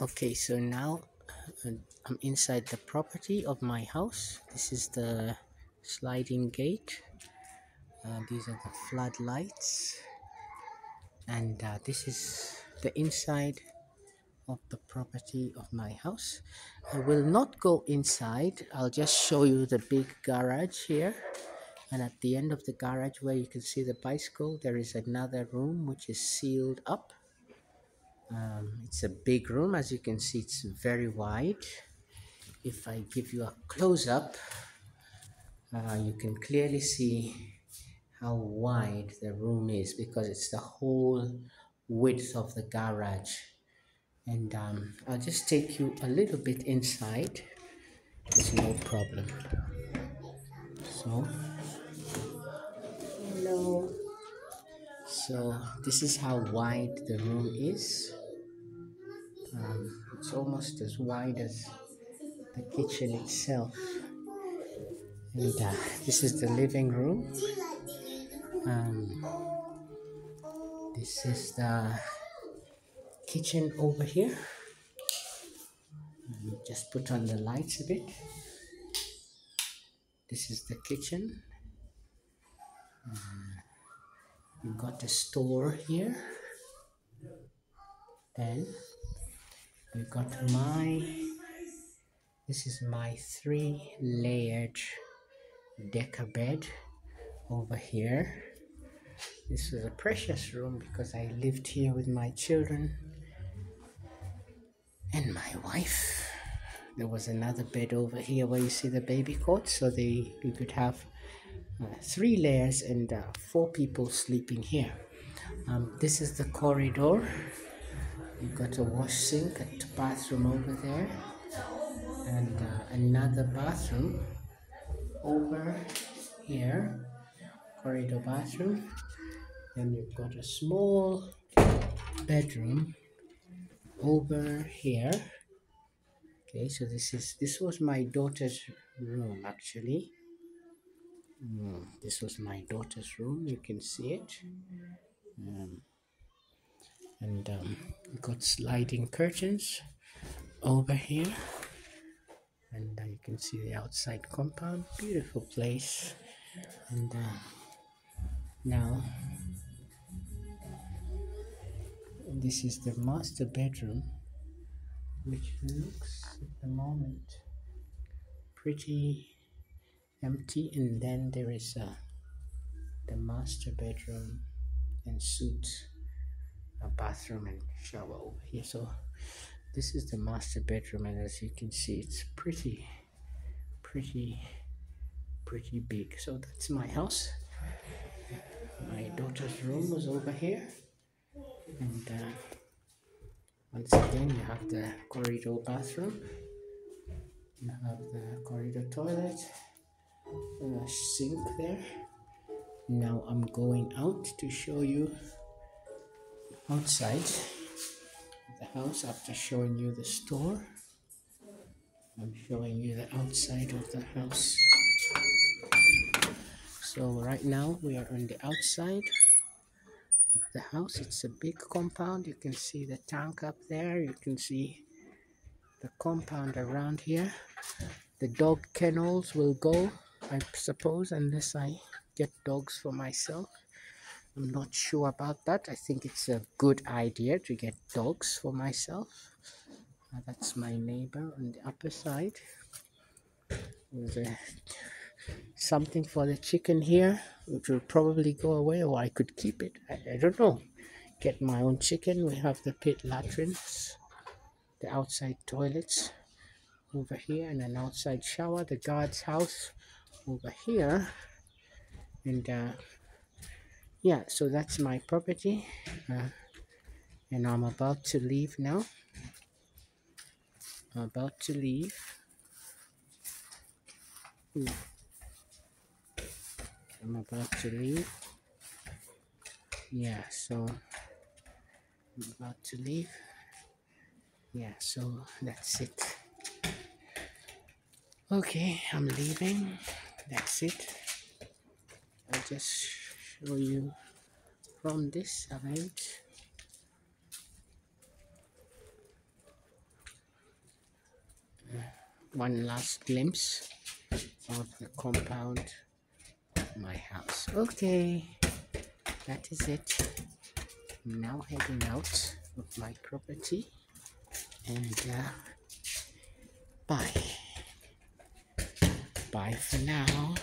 Okay, so now uh, I'm inside the property of my house. This is the sliding gate. Uh, these are the floodlights. And uh, this is the inside of the property of my house. I will not go inside. I'll just show you the big garage here. And at the end of the garage where you can see the bicycle, there is another room which is sealed up um, it's a big room as you can see it's very wide. If I give you a close-up uh, you can clearly see how wide the room is because it's the whole width of the garage. And um, I'll just take you a little bit inside. It's no problem. So hello. so this is how wide the room is it's almost as wide as the kitchen itself. And uh, this is the living room. Um, this is the kitchen over here. Um, just put on the lights a bit. This is the kitchen. Uh, you've got a store here. Then we got my this is my three layered decker bed over here. This was a precious room because I lived here with my children and my wife. There was another bed over here where you see the baby cot so they you could have uh, three layers and uh, four people sleeping here. Um, this is the corridor You've got a wash sink, a bathroom over there, and uh, another bathroom over here, corridor bathroom. Then you've got a small bedroom over here. Okay, so this is this was my daughter's room actually. Mm, this was my daughter's room. You can see it. Um, and um, got sliding curtains over here. And uh, you can see the outside compound. Beautiful place. And uh, now this is the master bedroom which looks at the moment pretty empty. And then there is uh, the master bedroom and suite a bathroom and shower over here. So this is the master bedroom and as you can see it's pretty pretty pretty big. So that's my house. My daughter's room was over here. And uh, once again you have the corridor bathroom. You have the corridor toilet. And a sink there. Now I'm going out to show you outside the house after showing you the store. I'm showing you the outside of the house. So right now we are on the outside of the house. It's a big compound. You can see the tank up there. You can see the compound around here. The dog kennels will go, I suppose, unless I get dogs for myself. I'm not sure about that. I think it's a good idea to get dogs for myself. Uh, that's my neighbor on the upper side. Something for the chicken here, which will probably go away, or I could keep it. I, I don't know. Get my own chicken. We have the pit latrines, the outside toilets over here, and an outside shower. The guard's house over here, and uh, yeah so that's my property uh, and I'm about to leave now. I'm about to leave. Ooh. I'm about to leave. Yeah so I'm about to leave. Yeah so that's it. Okay I'm leaving. That's it. I'll just show you from this event one last glimpse of the compound of my house. Okay that is it. Now heading out of my property and uh, bye. Bye for now